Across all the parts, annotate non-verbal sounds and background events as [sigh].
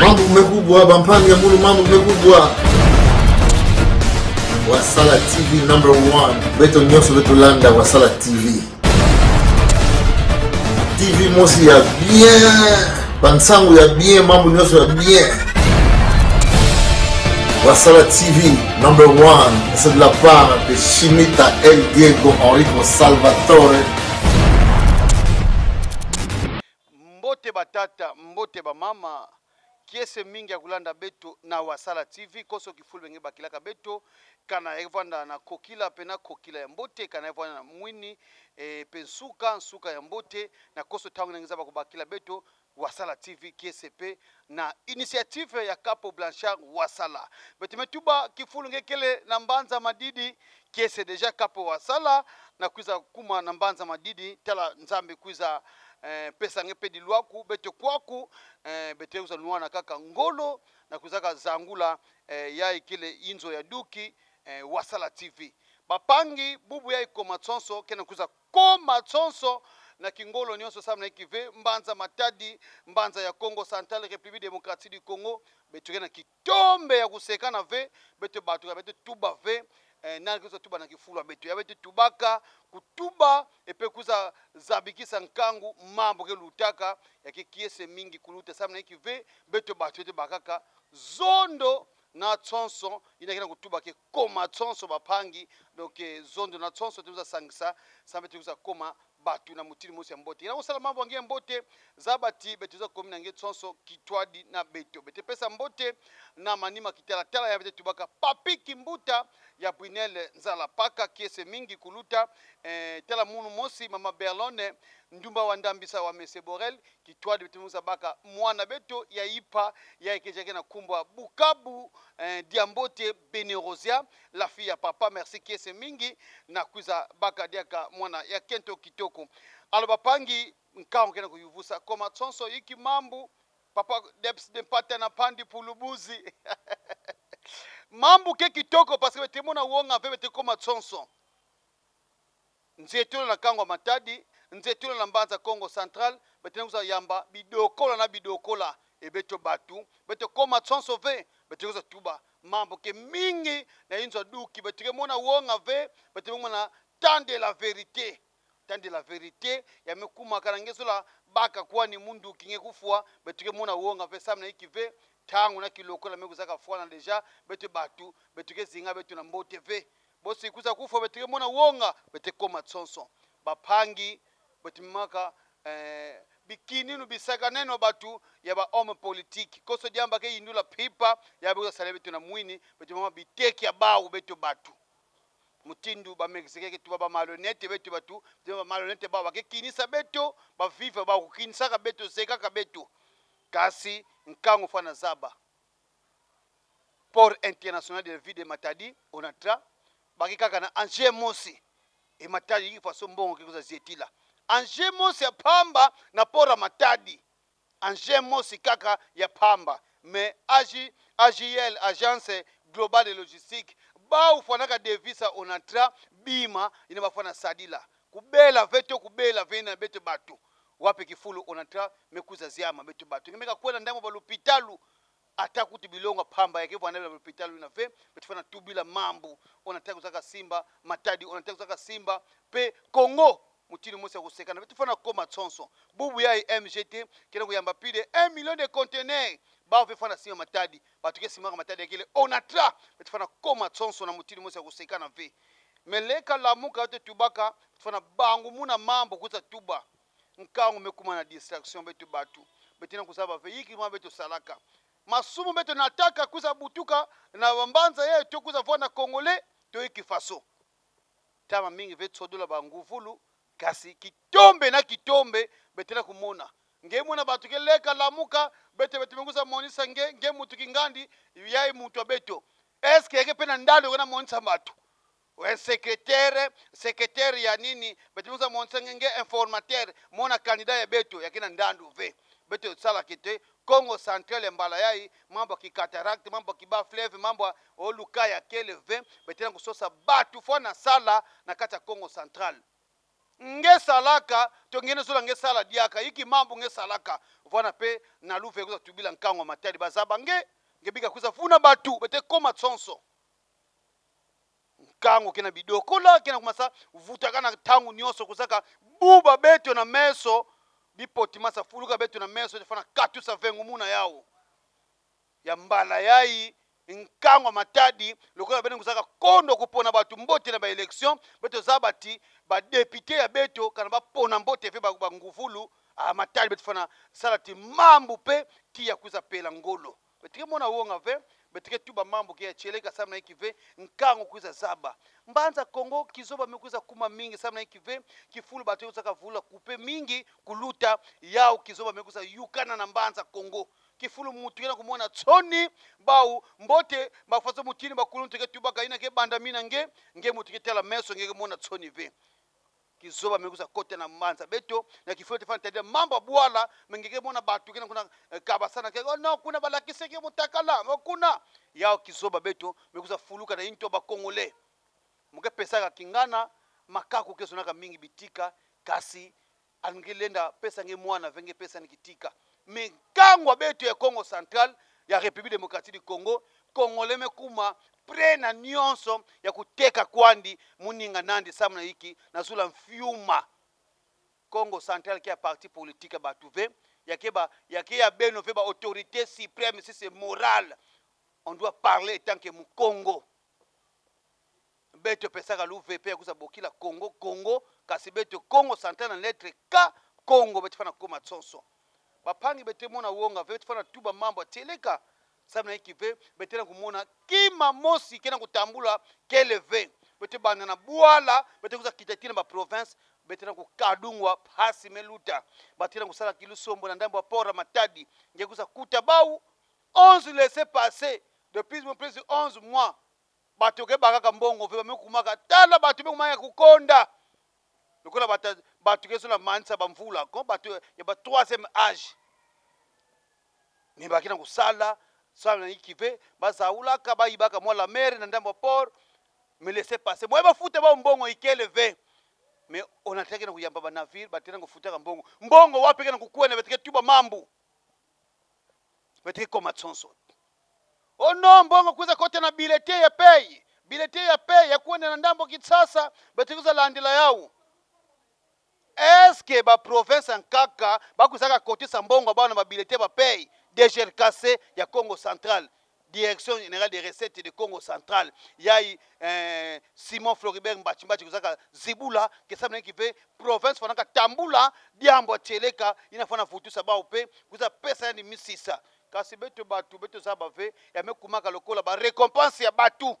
mambo umekubwa bampanga mulu mambo umekubwa wasala tv number 1 beto nyonso betolanda wasala tv tv mosi ya bien bansango ya bien mambo nyonso ya bien wasala tv number 1 c'est de la part de chimita el diego henrico salvatore mbote batata mbote bamama kiese mingi ya kulanda beto na wasala tv koso kifulu benge bakilaka beto kana evanda na kokila pe na kokila ya mbote kana evanda na mwini e, pe nsuka nsuka ya mbote na koso ntango ndenge eza bakobakila beto wasala tv ksp na initiative ya capo blanchard wasala betime tuba kifulu ngekele na mbanza madidi kiese deja capo wasala na kuiza kuma na mbanza madidi tala nzambe kuiza mpesange eh, mpe dilwaku bete kwaku eh, bete kuzalunwana kaka ngolo na kuzaka zangula eh, ya ekele inzo ya duki wasala tv bapangi bubu ya ikoma tsonso kena kuza koma tsonso na kingolo nyonso sambla na ekive mbanza matadi mbanza ya congo central république démocratie du congo betoke na kitombe ya kuseka na ve bete batoka bete tuba ve eh, nani kristu atuba na kifulu abetu ya betu tubaka kutuba epe kuzazabikisa nkangu mambo ke lutaka yake kiese mingi kuluta sami na ikive betu bato ete bakaka zondo na tsonso ina kena kutuba ke koma tsonso bapangi donk eh, zondo na tsonso tozasangisa sambe tokuza koma bato na mokili monso ya mbote ya kosala mambo yange ya mbote za bati beto eza komi na nge sonso kitwadi na beto bete pesa mbote na manima kitalatala ya bete tubaka papi kimbuta ya bwinel nzala paka kiese mingi kuluta eh, tala munu mosi mama berlone ndumba wandambisa wamese borel kitwade bitimusa baka mwana beto ya ipa ya ekejaki na kumbwa bukabu eh, diambote benerosia la fille ya papa merci kiese mingi na kuiza baka diaka mwana ya kento kitoko alo bapangi nkango kende koyuvusa koma tsonso yiki mambu papa deps de mpate na pandi pulubuzi [laughs] mambu ke kitoko parceke bete mona wonga mpe bete koma tsonso nzietulo na nkango ya matadi nzete oyo na mbanza congo central be tene kozwa yamba bidokola na bidokola ebe ti bato be ti koma sans sauve be tene kozwa tuba mambo ke mingi na ye nzwa duki be tene mona wonga ve be tene mona temps de la vérité temps de la vérité ya me kumaka na nge so la baka kuâ ni mu nduki nge kufua be tene mona wonga ve sambeni na ye kive ntango na kilokola me kozaka fwana deja be ti bato be tene kezinga be ti na mbote ve bosi kuza kufa be tene mona wonga be tene koma tsonso bapangi bitimaka eh, bikininu bisaka neno batu ya ba homme politique koso diamba ke yindula pipa ya bikosala bitu na mwini bitimama biteki ya bawu betu batu mutindu bamekiseke ketu ba malonete betu batu bitima bamalonete bawu bakekinisa betu bavive bakukinisaka betu zekaka betu kasi nkango fa na zaba port international de ville de matadi onatra bake kaka na angers mosi ematadi faso mbongo kekoza zietila anje mosi ya pamba na pora matadi anje mosi kaka ya pamba me agi agl agence globale de logistique baufanaka devisa onatra bima ine bafana sadila kubela vete kubela vena bete bato wape kifulu onatra mekuza ziama bete bato ngemeka kwenda ndambo balupitalu ata kuti bilongo pamba yake bwana bila lupitalu na ve betifana tubila mambu onataka kuzaka simba matadi onataka kuzaka simba pe kongo mutini musi akusekana beti fana koma tsonso bubu ya e mgt kende kuyamba pile 1 eh, million de contener bave fana sima matadi batuke simaka matadi akile onatra oh, beti fana koma tsonso na mutini musi akusekana ve me leka lamuka yote tubaka fana bangu muna mambo kuza tuba nkango mekuma na distraction betu batu betina kusaba ve yiki mwa betu salaka masumu mbe tonataka kuza butuka na bambanza ye tokuza vwana congolais toyiki faso tama mingi ve tsodola banguvulu kasi kitombe na kitombe bete na kumona nge mwana batu keleka lamuka bete bete benguza monisa nge nge mutu kingandi yayi mutu abeto eske yake pe na ndalo kana monisa batu sekretare sekretare ya nini betimusa monisa nge informateur mona kandida ya beto yake na ndandu ve beto esalaki te congo centrale mbala yai mambo ya kicatarakte mambo ya kibafleve mambo ya oluka ya kele ve betena kososa bato fo na sala na kati ya congo centrale ngesalaka tongene so na ngesaladi yaka yiki mambo ngesalaka wana mpe na luve ekoza tubila nkango matali baza bange ngebika kuza funa batu bete koma tsonso nkango ke na bidokola ke na kumasa vutaka na ntango nyonso kozaka buba beto na meso bipotima sa fuluka beto na meso efana katusa vengu mu na yawo ya mbala yai nkango matadi lokola babeni kozalaka kondo kopona bato mbote na baélection mpe toza bati badepute ya beto kana bapona mbote mpe banguvulu matadi beto fana sala ti mambu mpe ti ya kuzapela ngolo mbe tike mona wonga ve mbe tike tu bamambu ke ya tiele ka sambana yeki ve nkango kuiza zaba mbanza kongo kizoba mi kuiza kuma mingi sambana yeki ve kifulu bato ye kuzaka vula kupe mingi kuluta yao kizoba mi kuiza yukana na mbanza kongo kifulu mutukena kumona tsoni bau mbote bakufaza mutini bakulu ntuke tubaka ina ke banda mina nge nge mutuke tela meso nge kumona tsoni ve kizoba mekuza kote na manza beto na kifulu tefana tadila mambo abwala mengeke mona batu kena kuna eh, kabasana ke oh, no kuna balakise ke mutakala oh, kuna yao kizoba beto mekuza fuluka na into bakongole muke pesaka kingana makaku kesonaka mingi bitika kasi angelenda pesa nge mwana venge pesa nikitika kitika mingangwa betu ya congo central ya république démocratique du congo congoleme kuma pre na nyonso ya kuteka kwandi muninga nandi samu na yiki nazula mfiuma congo central ke ya parti politique ya bato ve yake ba yake ya beno ve baautorité suprême si c'est moral on doit parler tant que mokongo beto epesaka luvp yakuza bokila congo congo kasi beto congo central na lettre k congo betifana kokoma tsonso bapangi betemona wonga ve tifana tuba mambo ateleka nsambi na ye kive bete na komona kima mosi ke na kotambula keleve bete banda na bwala bete koza kita ti na baprovince bete na kokadungwa mpasi meluta bate na kosala kilusombo na ndambo ya port ya matadi nge koza kuta bau 11 laisse passé depuis plus de 11 mois bato okeyebaka kaka mbongo ve bamekumaka tala bato bekumaka ya kokonda lokola bato ke so na manisa bamvula ko bato ya ba troisième age me baki na kosala sala na ikive bazaulaka bayibaka mwa la mere na ndambo ya port me laisse passe moye bafute bao mbongo ikeleve me onataki na kuyamba banavire batena kofutaka mbongo mbongo wapeke na kokwena beteke tuba mambu beteke koma tsonso oh no mbongo kuza kote na bilete ya pei bilete ya pei ya kuenda na ndambo kisasa beteke kuza landela yau eske baprovince nkaka bakozalaka kotisa mbongo bana babile te bapei dgrkc ya congo central direction générale des recettes de congo central yai eh, simon floribert mbachimbachi kozalaka zibula kesabenaki mpe province fanaka tambula diambo atieleka inafana futusa bao mpe koza pesa yani misisa kasi beto bato betoza bave yame kumaka lokola barécompense ya bato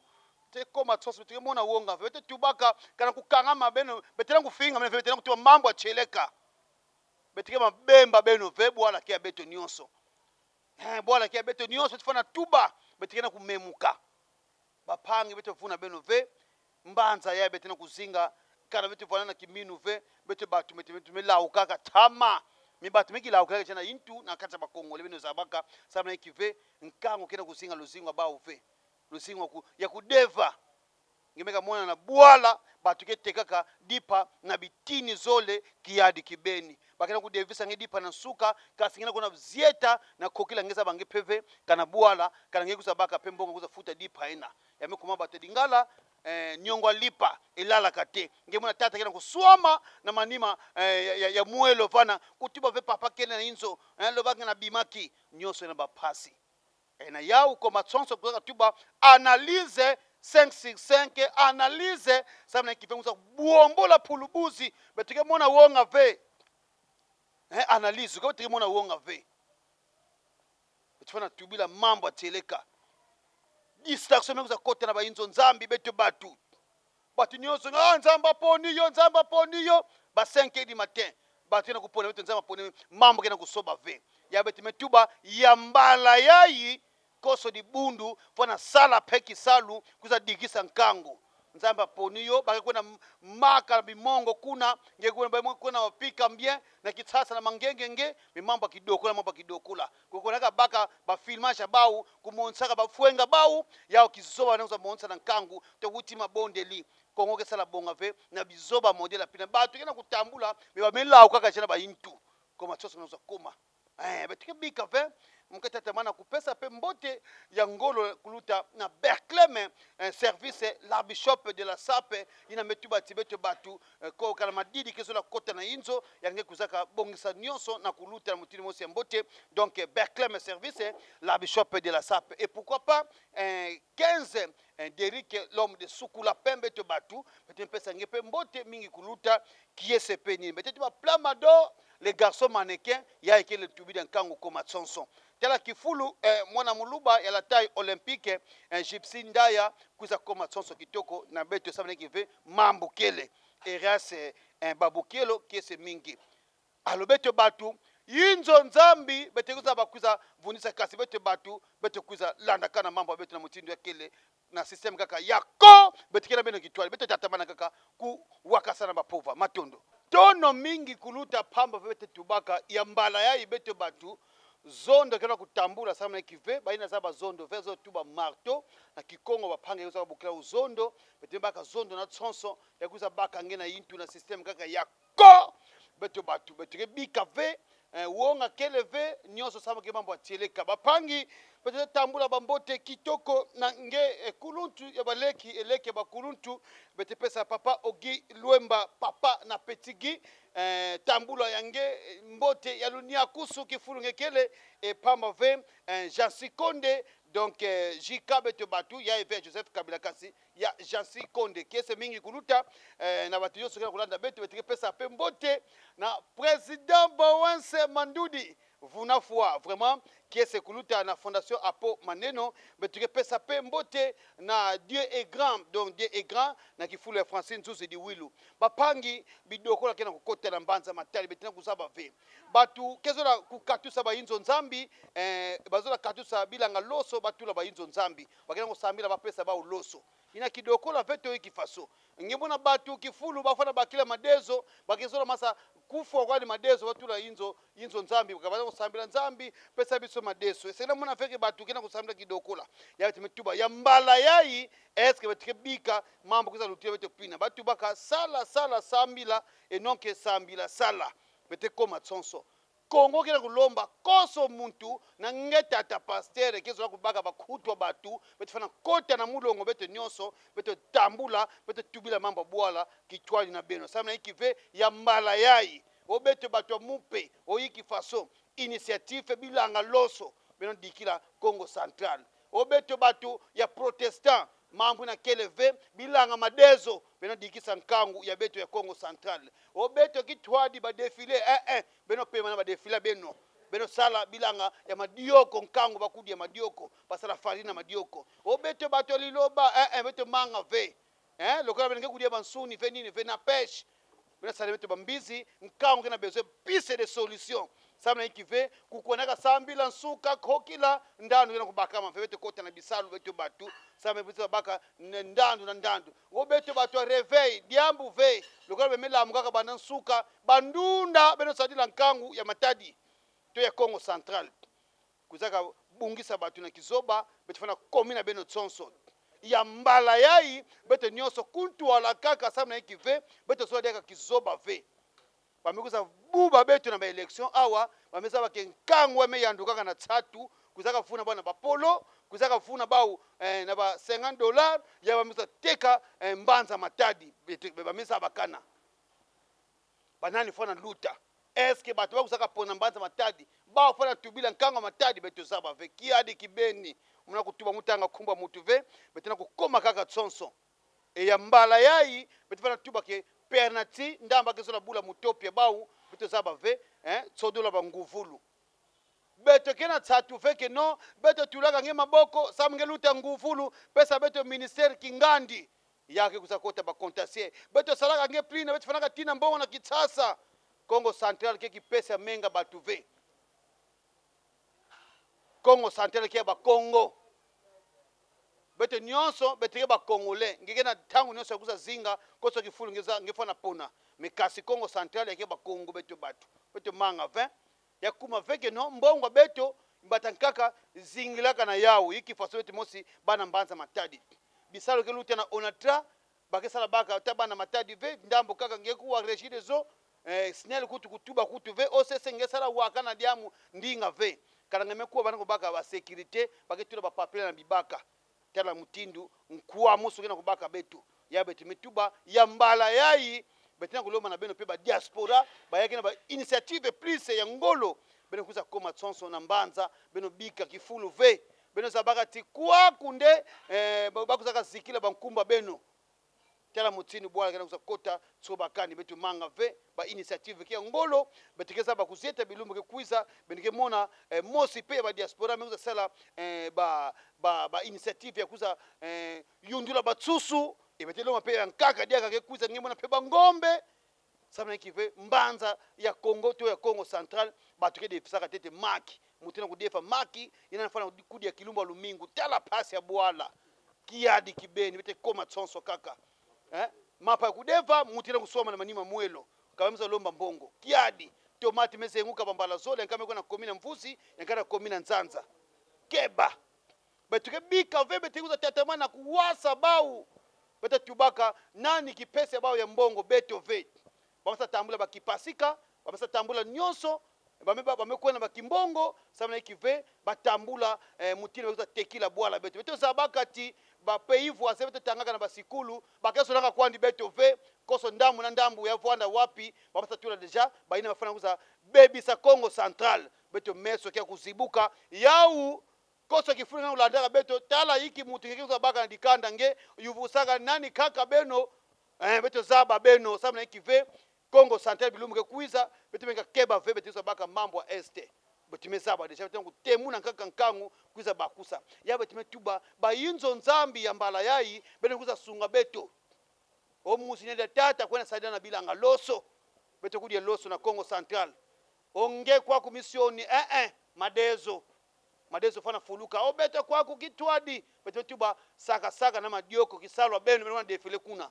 tekoma tsoso tekemona wonga ve vete tiubaka kana kukangama beno betela kufinga beno betela kutiwa mambo acheleka betike mabemba beno ve bwalakia beto nyonso eh, bwalakia beto nyonso betifana tuba betike na kumemuka bapangi betovuna beno ve mbanza yaye bete na kuzinga kana betovana na kiminu ve bete batu betumilau kaka tama mi bato mikilau kaka tena intu na kati ya bakongole beno zabaka sabana ikive nkango kena kuzinga luzingo abau ve lusingo ya kudeva ngemeka mwana na bwala bato kete kaka dipa na bitini zole kiadi kibeni bakenda kudevisa nge dipa na suka kasi ngena kona zieta na kokila ngeza bange peve kana bwala kana nge kusa baka pe mbongo kusa futa dipa ena yamekoma bato dingala eh, niongo alipa elalaka te nge mwana tata kena kuswama na manima eh, ya, ya, ya muelo fana kuti bave papa kene na inzo eh, lovanga na bimaki nyonso ena bapasi ena eh, yau koma tsonso kuweka tuba analize 565 analize samna kipengusa buombola pulubuzi betike mona wonga ve eh, analize ko betike mona wonga ve betifana tubila mambo ateleka distraction mekuza kote na bayinzo nzambi betu batu bato nyonso nga ah, nzambe aponi yo nzambe aponi yo ba 5 du matin bato kena kopona bete nzambe aponi mambo kena kosoba ve ya bete me tuba ya mbala yayi koso libundu fona sala pheki salu kuzadikisa nkangu nzambe aponi yo bakakwena maka na bimongo kuna ngekuena bapika mbien na kitsasa na mangengenge mimambo akidokula mambo akidokula kukonaka baka bafilmasha bau kumonsaka bafwenga bau yao kizoba nakuza monsa na nkangu tokuti mabondeli kongo kesala bonga mpe na bizoba modele apina bato kena kutambula me bamilau kaka cena baintu koma tsoso nakuza koma eh, betike bika mpe mokatata na kupesa mpe mbote ya ngolo kuluta na berclem eh, service l'arbishop de la sape ye na mbe ti ba ti be ti bato eh, kokala madidi kê so na kota na ye nzo yange kuzaka bongisa nyonso na koluta na motindi mosi ya mbote donc berclem service l'arbishop de la sape et pourquoi pas 15 eh, derik l'homme de sukula pembe ti bato mbe ti mpesa nge mpe mbote mingi koluta kiese mpe nini mbe ti ti baplamador les garçons mannequin ya yeke le tubi na nkango koma tsonso tala kifulu eh, mwana muluba ya latai olympique eh, gypsy ndaya kuza koma tsonso kitoko na beto esambani kive mambukele erase eh, eh, babukelo kiese mingi alobi ete bato yinzo nzambi bete kuza bakuza vundisa kasi bete bato bete kuza landa kaka na mambo ya beto na motindo ya kele na systeme kaka yako betekela bino kitwale bete tatamana kaka kuwakasa na bapova matondo tono mingi kuluta pamba mpe bete tubaka ya mbala yayi bete bato zondo ekenda kutambula sama na kive baini aza bazondo ve aza tu bamarteau na kikongo baphanga ekuza babukela uzondo bete baka zondo na tsonso ekuza bakange na yintu na systeme kaka ya ko bete bato bete kebika ve eh, wonga kele ve nyonso sama ke mambo atieleka bapangi mpe tozotambola bambote kitoko na nge ekuluntu eh, ya baleki eleki eh, ya bakuluntu mpe topesa papa ogi lwemba papa na petigi eh, tambula ya nge eh, mbote ya lunia kusu kifulu nge kele epamba ve eh, jansi konde donc eh, jika bete batu ya eve joseph kabila kasi ya jansi konde kiese mingi kuluta eh, na bato nyonso kena kolanda bete bete kepesa mpe mbote na président bawense mandudi vuna foi vraiment kiese koluta na fondation apo maneno mbe tokipesa mpe mbote na dieu est grand donc dieu est grand na kifulu ya francine nzuzu edi wilu bapangi bidoko lake na kokotela mbanzambe atali betina kuza bave bato kezola kokatusa bayinzo nzambi eh, bazola katusa bilanga loso batula bayinzo nzambi bakenda kosambila bapesa bao loso ni na kidokola mpe toyoki faso ngembo na bato kifulu bafana bakila madezo bakezola masa kufa kwani madezo batula inzo inzo nzambi bakabana kusambila nzambi pesa biso madeso esengela mona feke bato kena kusambila kidokola ya timituba ya mbala yayi eske batike bika mambo kuza lutira bete pina batu baka sala sala sambila enonke sambila sala bete koma tsonso kongo okenda kulomba koso muntu na ngete ata pastere kezola kubaka bakutwa batu beto fana kota na mulongo beto nyonso beto tambula beto tubila mambo bwala kitwali na beno sami na yiki ve ya mbala yai obeto bato ya mupe oyiki faso initiative bilanga loso beno dikila congo central obeto bato ya protestant mambo na keleve bilanga madezo beno dikisa nkangu ya beto ya congo central obeto ya kitwadi badefile eh, eh, beno pema na badefila beno beno sala bilanga ya madioko nkango bakudi ya madioko basala farine na madioko obeto bato liloba eh, eh, beto manga ve eh, lokola benenge kudia bansuni ve nini ve na peshe beno sala beto bambizi nkango kena besoin pise de solution sama ikive kukuoneka sambila nsuka khokila ndandu kena kubakama mfe vete kota na bisalu vete batu sama vete babaka ndandu na ndandu ngo bete batu arevei diambu ve lokola bemelamu kaka bana nsuka bandunda benosadila nkangu ya matadi to ya congo central kuzaka bungisa batu na kizoba bete fana komi na beno tsonso ya mbala yai bete nyonso kuntuala kaka sama na ikive bete sodiaka kizoba ve bamei koza bu babeto na baelektio awa bamei za bake nkango ameyandu kaka na tsatu kuzaka funa bana bapolo kuzaka funa bau eh, na ba 50 dollar ya bamisa teka eh, mbanza matadi bamisa bakana banani fana luta eske bato bakusaka pona mbanza matadi bao fana tubila nkango matadi betoza bave kiadi kibeni muna kutuba mutanga kumba mutu ve betena kokoma kaka tsonso eya mbala yayi bete fana tubake perne ti nde ambage so na bula mutopie bau mbi toza bave eh, tsodula banguvulu beto ke na tsatu veke no beto tulaka nge maboko samu nge luta nguvulu pesa beto ministere kingandi yake kuza kota bakontasie beto salaka nge plina beto fanaka tina mbongo na kitsasa congo central ke kipesa menga batu ve congo central ke ya bakongo bete nyonso betike bacongolais ngeke na ntango nyonso yakuza zinga ko soki fulu ngefa na mpona me kasi congo central yake bakongo beto bato beto manga 20 ya kuma veke no mbongo beto mbata nkaka zingilaka na yawu yiki faso bete mosi bana mbanza matadi bisalo ke lutena onatra bakesala baka ta bana matadi ve ndambo kaka ngekuwa régide zo eh, snel kutu kutuba kutu ve osese ngesala waka na diamu ndinga ve kala ngeme kuwa banako baka basécurité baketula bapapele na bibaka tala mutindu nkuwa musu kena kubaka betu ya beti mituba ya mbala yayi beti na kulomba na beno mpe badiaspora bayaki na bainitiative plus ya ngolo beno kuza koma tsonso na mbanza beno bika kifulu ve beno eza baka ti kuaku nde eh, bakozaka zikila bankumba beno tala mutini bwala kena kusakota tso bakani betu manga ve ba initiative ke ngolo betekeza ba kuzieta bilumbu ke kuiza benike mona eh, mosi pe ba diaspora menguza sala eh, ba ba ba initiative ya kuza eh, yundula batsusu ebetelo mape ya nkaka diaka ke kuiza ngimona pe ba ngombe samna kipe mbanza ya Congo to ya Congo Central batuke defisaka tete maki mutina kudefa maki inanafana kudia kilumba lumingu tala pasi ya bwala kiadi kibeni bete koma tsonso kaka eh? mapa ya kudeva mutire kusoma na manima mwelo kawamza lomba mbongo kiadi tio mati mezenguka pambala zole yankameko na komina mvuzi yankana komina nzanza keba betukebika vebe tikuza tatama kuwasa bau beta tubaka nani kipese ya bau ya mbongo beto veti bamasa tambula bakipasika bamasa tambula nyonso bamekwena bakimbongo samana ikive batambula eh, mutile bekuza tekila bwala beto beto zabaka bapays voisin bete tangaka na basikulu bakesonaka kwandi betove koso ndambu na ndambu ya vwanda wapi bapasatula deja baina bafana kuza bebisa congo central beto me soki ya kuzibuka yau koso kifuni ngana ulandaka beto tala yiki mutu kekikuza baka na dikanda nge yuvusaka nani kaka beno eh, beto zaba beno samna yiki ve congo central bilumuke kuiza beto menga keba ve beto baka mambo ya este bati mbe eza badeja ntango te mu na kaka nkangu kuiza bakusa ya bati mbe tuba bayinzo nzambi ya mbala yai bene kuza sunga beto omusi nede tata kuena saida na bilanga loso beto kudya loso na congo central onge kwaku misioni ee eh, eh, madezo madezo fana fuluka obeto kwaku kitwadi bati mbe tuba sakasaka na madioko kisalwa benu bene defile kuna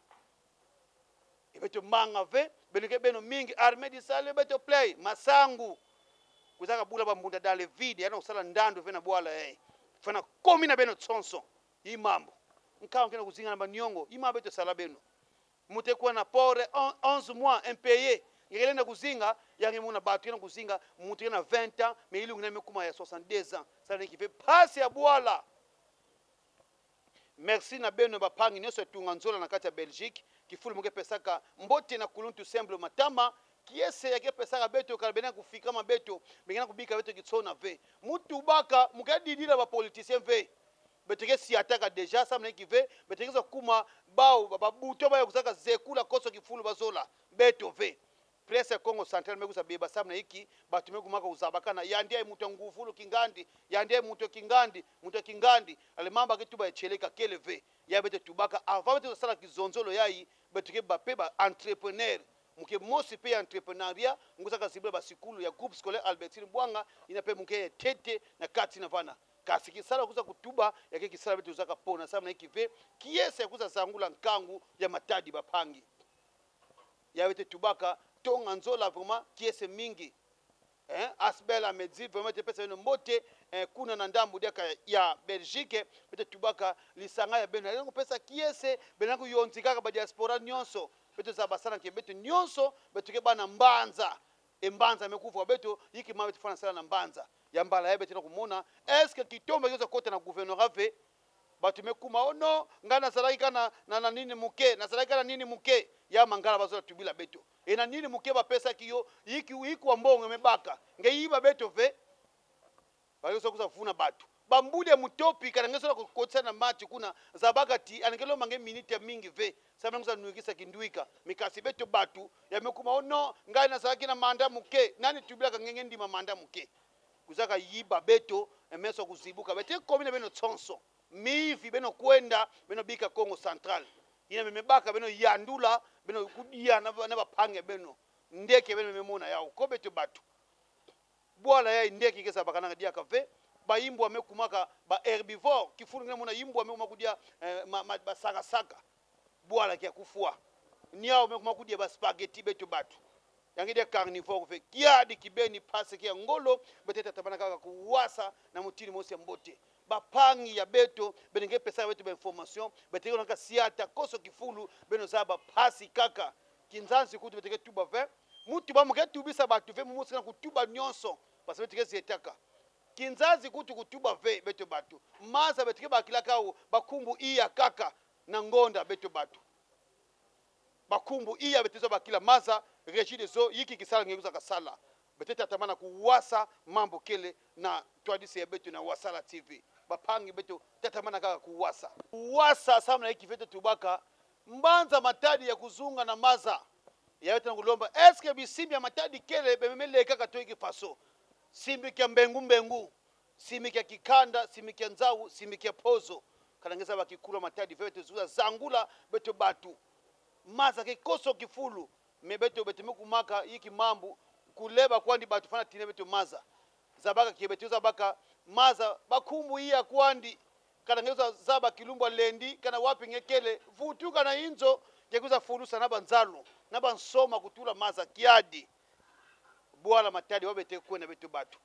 ebeto mbanga ve benike beno mingi arme disale beto play masangu kuzaka bula pambunda dale vidi yana kusala ndando fena bwala eh fena komi na beno tsonso imambo nkawo kena kuzinga namba nyongo imambo to sala beno mutekuwa na pore eh, 11 mois impayé yekele na kuzinga yange muna batu kena kuzinga mutu kena 20 ans mais ilungu na mikuma ya 72 ans sala nkipe pasi ya bwala merci na beno bapangi nyonso etunga nzola na kati ya belgique kifulumu kepesaka mbote na kuluntu semble matama kiese yake epesaka beto kala bene kufika mabeto tenge na kubika be tokisona mpe mutubaka mukadidila bapoliticien mpe betekesiataka deja asamble kive betekesa kuma bao babuto baya kusaka zekula koso kifulu bazola beto mpe place ya congo central mekusa beba samna iki bato mekumaka kuzabakana yandiaye mutu ya ngufulu kingandi yandiaye mutu ya kingandi mutu ya kingandi alemamba ke tuba yacheleka keleve ya bete tubaka avant bete kosala kizonzolo yayi beteke bape ba entrepreneur muke mosi mpe ya entrepreneuria ngozaka zibila basikulu ya groupe scolaire albertine bwanga ina mpe muke ya tete na kati na vana kasi kisala kuza kutuba yake kisala betu zaka pona sama na ikive kiyesa yakuza zangula nkangu ya matadi bapangi yawete tubaka tonga nzola vraiment kiyese mingi eh, asbel amedi vraiment tepesa bino mbote eh, kuna na ndambu diaka ya belgique bete tubaka lisanga ya beno yalingo pesa kiyese benako yonzi kaka badiaspora nyonso mbe tozala basala na kebe ti nyonso mbe toke ba na mbanza e mbanza amekufa beto yiki ma beto fana sala na mbanza ya mbala yabe ti na komona estce kitombo ezoza kota na guvernera ve bato mekuma o oh no ngai nazalaki kaka na, na, na nini moke nazalaki kaka na nini moke ya mangala bazola tubila beto e na nini moke bapesaki yo yiki, yikuwa mbongo mebaka ngei yiba beto ve bazokuza vuna bato bambuli ya mutopi kana ngesola kokotisa na mati kuna zabaka ti anengelo mange minite ya mingi ve samangusa nuikisa kinduika mikasi beto batu yamekuma ono oh ngai nazalaki na manda muke nani tubilaka ngenge ndima manda muke kuzaka yiba beto emeso kuzibuka bete komine beno tsonso mivi beno kwenda beno bika congo central ina memebaka beno yandula beno kudia na bapange beno ndeke beno mememona yao ko beto batu bwala yai ndeke ikesa bakananga diaka ve bayimbwa amekumaka baherbivore kifulu ngine muna yimbwa amekuma kudya eh, basakasaka bwala kya kufua niao amekuma kudya baspageti betu batu yangi dia carnivore fe kiadi kibeni pase kia ngolo betete atabana kaka kuwasa na mutili monsi ya mbote bapangi ya beto benenge epesaka beto bainformation betenge naka siata koso kifulu beno ozala bampasi kaka kinzanzi kutu betenge tuba 20 mutu bamoke tubisa bato ve momosikana kutuba nyonso parce betenge zietaka kinzazi kuti kutuba ve beto batu maza betike bakilakao bakumbu iya kaka na ngonda beto batu bakumbu iya betezo bakila maza régide zo yiki kisala ngengu kasala betete atamana kuwasa mambo kele na twadisi ya betu na wasala tv bapangi beto tatamana kaka kuwasa kuwasa sama na yiki vete tubaka mbanza matadi ya kuzunga na maza na kulomba eske bisimbi ya matadi kele kaka katoiki faso simikya mbengu-mbengu simike kikanda simike nzau simike pozo kalangeza bakikula matadi vyote zuza zangula beto batu maza kikoso kifulu mebeto beto betemekumaka iki mambu kuleba kwandi batu fana tine beto maza zabaka kibetuza baka maza bakumbu iya kwandi kalangeza zaba kilumbwa lendi kana wapi ngekele vutuka na inzo ngekuza furusa na banzalo na bansoma kutula maza kiadi bwala matadi wabetekuna betu batu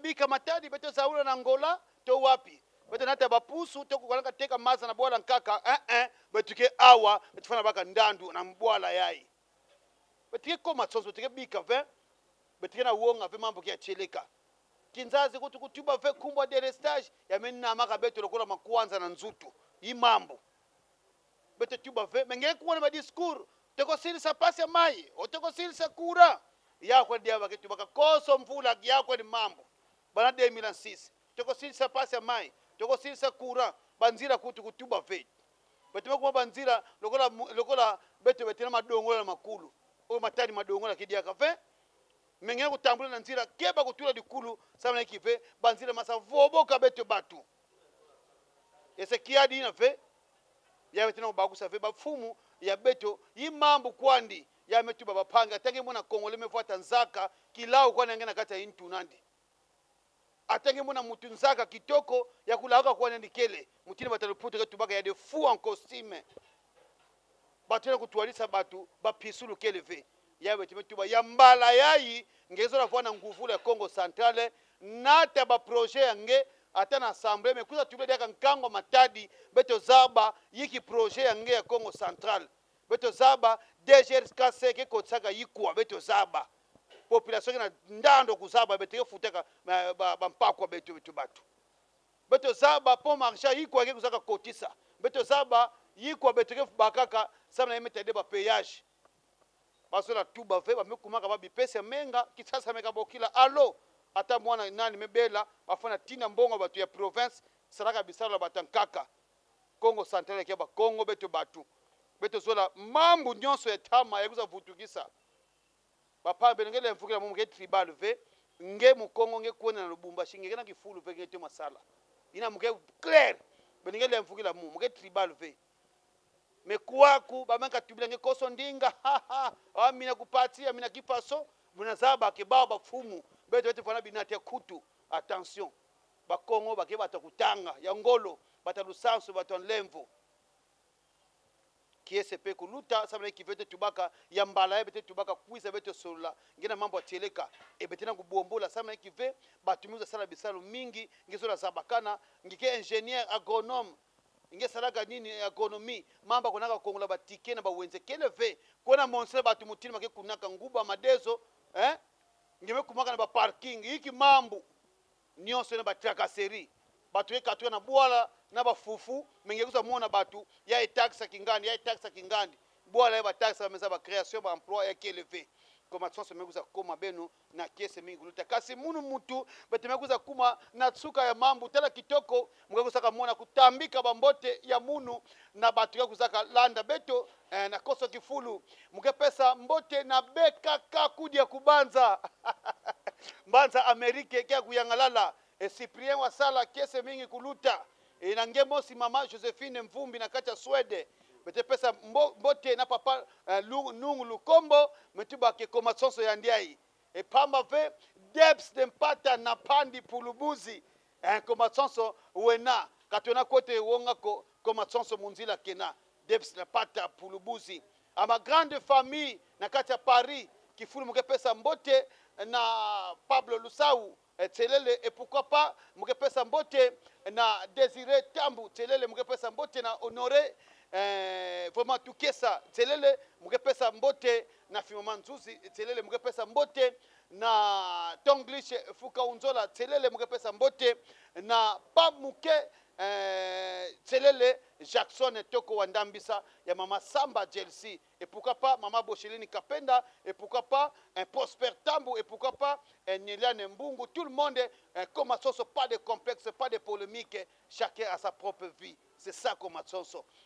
bika matadi betozaula na ngola to wapi beto nata bapusu to tokukalanga teka maza na bwala nkaka eh eh ke awa fana baka ndandu na mbwala yai ke koma tsonso betike bika ve betike na uonga ve mambo kiacheleka kinzazi kuti kutuba ve kumbwa derestage maka beto lokola makuanza na nzutu i mambo beto tuba ve mengene kuona madiscours tokosilisa pasi ya mayi otokosilisa kura yakwedi yavakitu vakakosa mvula yakwedi mambo vanademila nsisi tokosilisa pasi ya mai tokosilisa kura banzira kuti kutuba vetu vatimekuma banzira lokola lokola bete vatina madongola makulu oyo matali madongola kidiaka ve mengene kutambula na nzira ke bakutula likulu samana ikive banzira masa voboka bete batu esekiadi ina ve yavetina kubakusa ve bafumu ya beto yimambu kwandi ya mbe ti ba bapange atenge mû na kongole mbe fuata nzaka kilau kuâ nenge na kati ya ye ntuna ndi atenge mû na mutu nzaka kitoko ya kulaka kuâ ne ndikele mutine bato luputeke tubaka ya de fou en costume bato na kutualisa bato bapisu lukele ve ya mbe ti mbe ti ba ya mbala yayi nge ezola fuâ na nguvulu ya congo centrale na ti ya baprojet yange ata na assemble me kuza tubedi yaka nkango matadi mbe tozaba yiki projet yange ya congo centrale mbe tozaba dgrkc ke kotisaka yikuwa be tozaba population ke na ndando kuzaba be teke futaka bampakwa be to bato be tozaba mpo marchand yikuwa ke kozaka kotisa be tozaba yikuwa be teke bakaka nsamba na ye metade bapayage bazo na tu bave bamekumaka babipesi ya menga kisasa meka bokila alo ata mwana nani mebela bafana ntina mbongo bato ya province salaka bisalo na bato nkaka congo centrale ke bakongo beto bato mpe tozola mambu nyonso ya tama ya kuzavutukisa bapambele nge lemvukila mu muke tribal ve nge mukongo nge kuona na lubumbashi nge na kifulu ve nge te masala ina muke claire bene nge lemvukila mu muke tribal ve mekuwaku bameka tubila nge koso ndinga amina kupatia amina kipaso munaza bake bao bafumu beto bete fana bina tia kutu attention bakongo bake bato kutanga ya ngolo bata lusansu bato ya nlemvo kiese mpe koluta sambla kive ete tubaka ya mbala ebe te tubaka kuisa ebe te solola nge na mambo ya tieleka ebe te na kobombola sambla ye kive bato mingi osala bisalo mingi nge so naza bakana ngike ingénieur agronome nge esalaka nini agronomie mambo akonaka kokongola batike na bawenze keleve kona monsele bato motini make kunaka nguba madezo eh? ngeme kumaka na baparking yiki mambu nyonso na batracasserie bato ye kati na bwala na bafufu menge kuza mona bato ya etaxaki ngandi ya etaxaki ngandi bwala ye bataxe bameza bacréation baemploi yaki élevé koma tsonso menge kuza koma beno na kiese mingi kuluta kasi munu mutu batemeka kuza kuma na suka ya mambu tala kitoko muka kuzaka mona kutambika bambote ya munu na bato ya kuzaka landa beto eh, na koso kifulu mukepesa mbote na be kaka kudi ya kubanza [laughs] mbanza amerike kia kuyangalala e cyprien wasala kese mingi kuluta e na nge mosi mama josephine mvumbi na kati ya swede me ti pesa mbote na papa uh, nungu lukombo me ti bake koma sonso ya ndia aye e pamba ve deps de mpata na pandi pulubuzi eh, koma sonso wena kati ona koti ewonga ko, koma sonso mu nzela kena deps na pata pulubuzi ama grande famille na kati ya paris kifulu moke pesa mbote na pablo lusau tselele et pourquoi pas mukipesa mbote na désiré tambu tselele mukipesa mbote na honoré eh, vraiment tukesa tselele mukipesa mbote na fimama nzuzi tselele mukipesa mbote na tonglish fuka unzola tselele mukipesa mbote na pamuke Eh, Tselele Jackson Toko Wandambisa, y Samba Jelsi, et pourquoi pas Maman Bochelini Kapenda, et pourquoi pas un Prosper Tambo et pourquoi pas un Nilian Mbungu. Tout le monde, comme un soso pas de complexe, pas de polémique, chacun a sa propre vie. C'est ça comme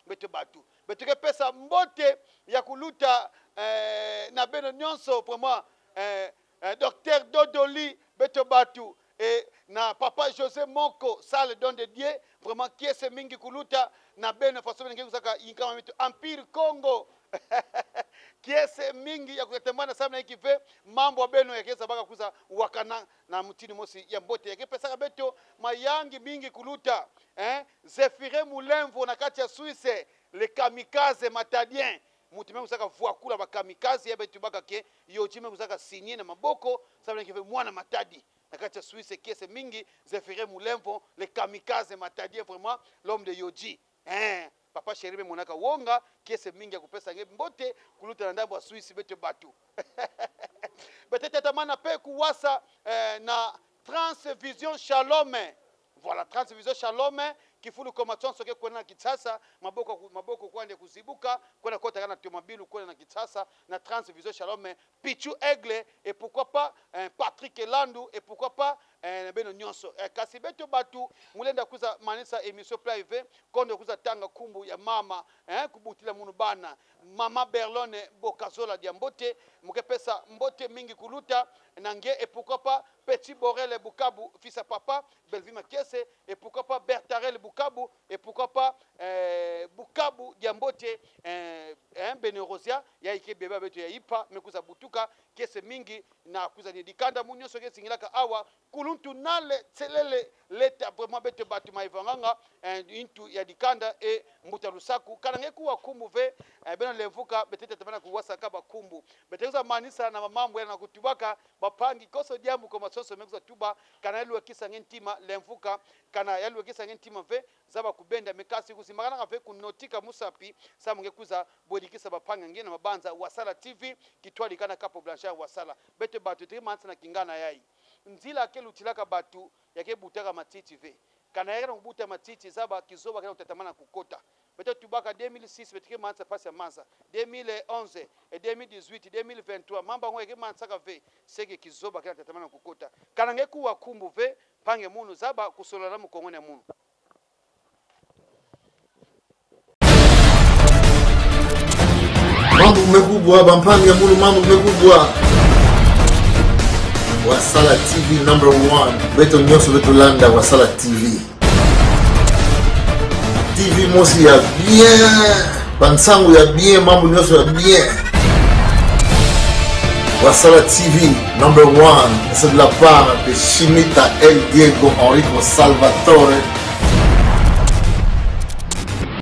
Mais tu batou. Mais tu peux ça, Mbote, Yakuluta, eh, Nabeno Nyonso, pour moi, eh, docteur Dodoli, Bete Batou. e na papa josé moko ça le don de dieu vraiment kiese mingi kuluta na beno faso ndenge kuzaka inkama mitu empire congo kiese [laughs] mingi ya kutembana na samna ikive mambo beno yakiesa baka kuza wakana na mutini mosi ya mbote yakipesaka beto mayangi mingi kuluta eh? zefire mulemvo na kati ya swisse le kamikaze matadien mutu meme kuzaka vuakula bakamikaze ya betu baka ke yo ti meme kuzaka signe na maboko samna ikive mwana matadi na kati ya swisse kiese mingi zefire mulempo le kamikaze matadie vraiment l'homme de yoji hein. papa sheri mpe monaka wonga kiese mingi ya kopesa nge mbote kuluta na ndambo ya swisse bete batu [laughs] betetetamana mpe kuwasa eh, na transvision shalome voilà transvision shalome kifulu koma chonso kekwena na kitsasa maboko maboko kwande kuzibuka kwenda kota kana tomabilu kwenda na kitsasa na transvision shalom pichu aigle et pourquoi pas eh, patrick elandu et pourquoi pas eh, beno nyonso eh, kasi beto batu mulenda kuza manisa emission prive kondo kuza tanga kumbu ya mama eh, kubutila munu bana mama berlone bokazola dia mbote mukepesa mbote mingi kuluta Nangue, et pourquoi pas Petit Borel Bukabu, fils à papa, Belvi Makiese, et pourquoi pas Bertarel Bukabu, et pourquoi pas euh, Bukabu Diambote, euh, hein, Benorosia, Yaike Beba Beto Yaipa, Mekusa Butuka, Kese Mingi, na kuza ni dikanda munyo soke singilaka awa kuluntu nale tselele leta vraiment beto batu maivanganga euh, intu ya dikanda e mbuta lusaku kanange kuwa kumbu ve eh, bena levuka betete tabana kuwasaka bakumbu betekuza manisa na mamambo na kutubaka ba wapangi koso diambu koma sonso mekuza tuba kana yaluwekisa ngentima lemvuka kana yaluwekisa ngentima mve za bakubenda mikasi kuzimakanaka mve kunotika musapi sa mungekuza bwedikisa bapanga ngie na mabanza wasala tv kitwalikana capo blanchard wasala bete bato tiri mansa na kingana yayi nzila ake lutilaka bato yake butaka matiti ve kana yake na kubuta matiti za bakizoba kana kutatama na kukota Peut-être tu bois qu'en 2006, mais tu commences à passer à Mansa. 2011, et 2018, 2023, mamba ngwe ke mansa ka ve, sege kizoba kila tatamana kukota. Kalange kuwa kumbu ve, pange munu, zaba kusolala mukongone munu. Mambo mekubwa, bampange munu, mambo mekubwa. Wasala TV number one. Beto nyonso betolanda Wasala TV. TV mosi bien bansango ya bien mambo nyonso ya bien wasala tv number one c'est de la part de chinita el diego henrico salvatore